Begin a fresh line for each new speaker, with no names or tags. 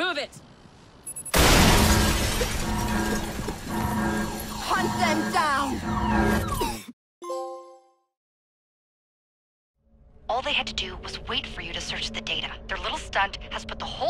Move it!
Hunt them down!
All they had to do was wait for you to search the data. Their little stunt has put the whole